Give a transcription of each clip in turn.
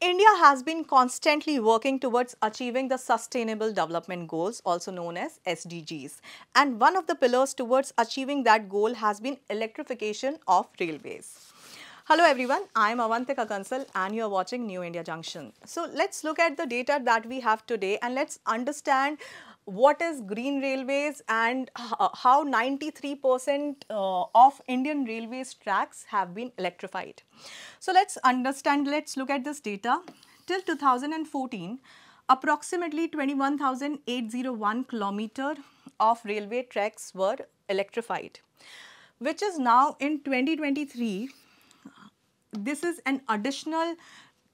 India has been constantly working towards achieving the Sustainable Development Goals, also known as SDGs. And one of the pillars towards achieving that goal has been electrification of railways. Hello everyone, I am Avantika Kansal and you are watching New India Junction. So let's look at the data that we have today and let's understand what is green railways and how 93% uh, of Indian railways tracks have been electrified. So let's understand, let's look at this data. Till 2014, approximately 21,801 kilometer of railway tracks were electrified, which is now in 2023, this is an additional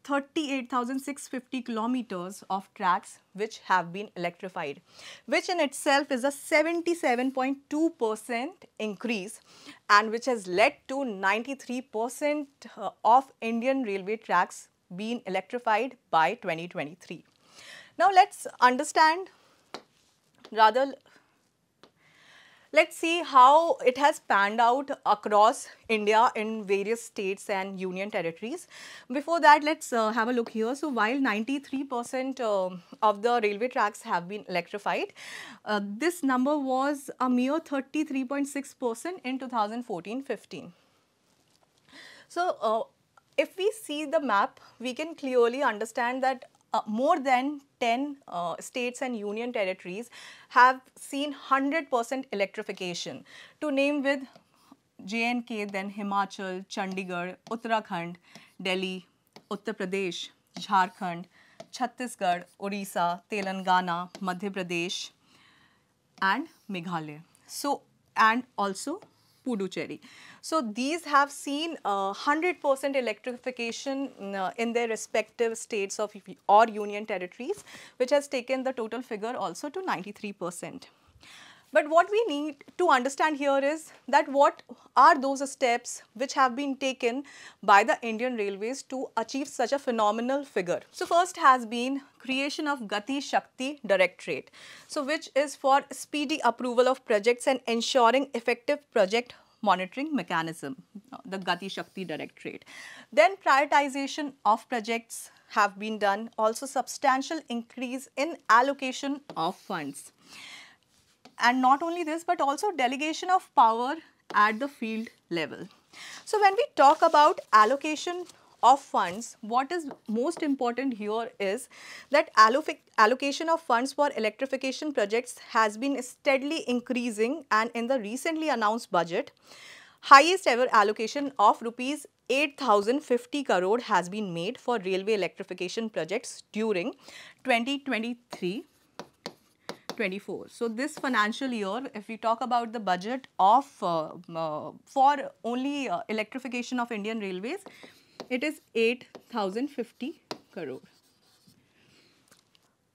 38,650 kilometers of tracks which have been electrified, which in itself is a 77.2% increase and which has led to 93% uh, of Indian railway tracks being electrified by 2023. Now let's understand rather Let's see how it has panned out across India in various states and union territories. Before that, let's uh, have a look here. So, while 93% uh, of the railway tracks have been electrified, uh, this number was a mere 33.6% in 2014-15. So, uh, if we see the map, we can clearly understand that uh, more than 10 uh, states and union territories have seen 100% electrification. To name with JNK, then Himachal, Chandigarh, Uttarakhand, Delhi, Uttar Pradesh, Jharkhand, Chhattisgarh, Orissa, Telangana, Madhya Pradesh and Meghalaya. So, and also Puducherry. So these have seen 100% uh, electrification uh, in their respective states of or union territories, which has taken the total figure also to 93%. But what we need to understand here is that what are those steps which have been taken by the Indian Railways to achieve such a phenomenal figure. So first has been creation of Gati Shakti Directorate. So which is for speedy approval of projects and ensuring effective project monitoring mechanism, the Gati Shakti Directorate. Then prioritization of projects have been done, also substantial increase in allocation of funds. And not only this, but also delegation of power at the field level. So when we talk about allocation of funds, what is most important here is that allocation of funds for electrification projects has been steadily increasing and in the recently announced budget, highest ever allocation of rupees 8050 crore has been made for railway electrification projects during 2023 24. So, this financial year, if we talk about the budget of uh, uh, for only uh, electrification of Indian railways, it is 8050 crore.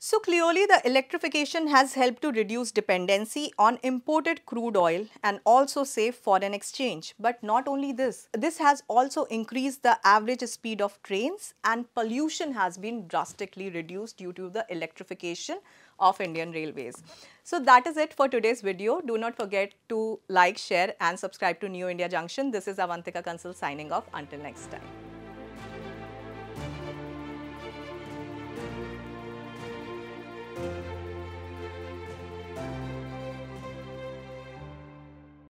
So clearly the electrification has helped to reduce dependency on imported crude oil and also save foreign exchange. But not only this, this has also increased the average speed of trains and pollution has been drastically reduced due to the electrification of Indian Railways. So that is it for today's video. Do not forget to like, share and subscribe to New India Junction. This is Avantika Kansal signing off. Until next time.